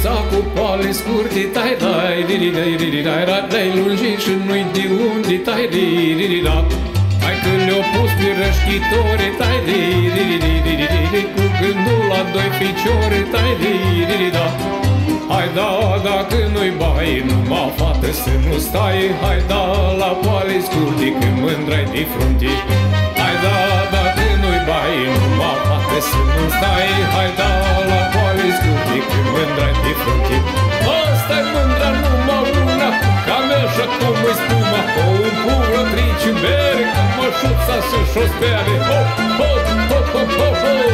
Fetița cu poale scurte, tai dai, riri dai, riri dai, ra, dai lungi și nu-i de unde, tai riri da. Hai că le-o pus pe rășchitore, tai riri riri riri cu gândul la doi picioare, tai riri da. Hai da, dacă nu-i bai, numai fată să nu stai, hai da, la poale scurte, când mândrai de frunte. Hai da, dacă nu-i bai, numai fată să nu stai, hai da, de frunchi Asta-i mândra numai una Ca merge cum îi spuma O umpură trici bere Cu mășuța să-și o spere Hop, hop, hop, hop, hop, hop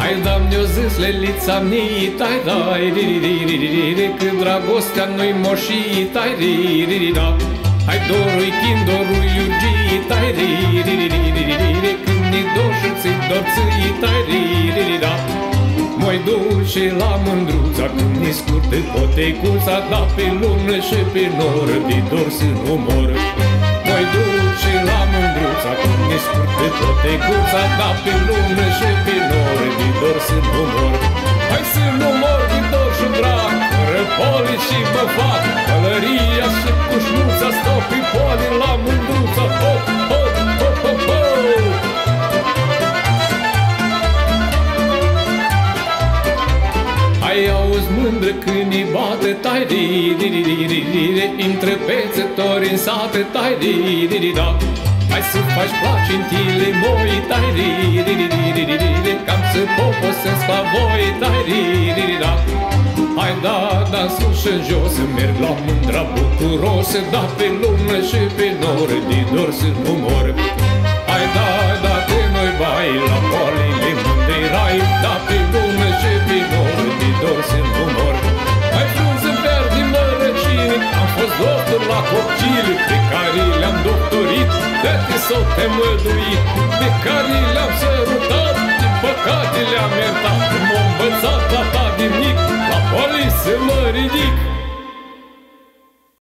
Hai, o zis, lelița mii tai, da. ri, ri, ri, ri, ri, ri, Când dragostea nu-i moșii, tai, ri, ri, ri, da Hai, dorui, chin, dorui, iurgii, tai, ri, ri, ri, ri, Mai duce la mândruța Când e scurtă potecuța Da pe lună și pe noră De dor să nu mor. Mai duce la mândruța Când e scurtă potecuța Da pe lună și pe noră De dor să nu mor Hai auzi mândră când îi bate Tai di di di di di di di Intră pețători în sate Tai di di di da Hai să faci placintile moi Tai di di di di di di di di Cam să poposesc la voi Tai di di di da Hai da, da, sus și jos Merg la mândra bucuros Da pe lume și pe nor De dor să nu mor Hai da, De te s-au temăduit Pe care le-am sărutat Din păcate le-am iertat. M-am învățat la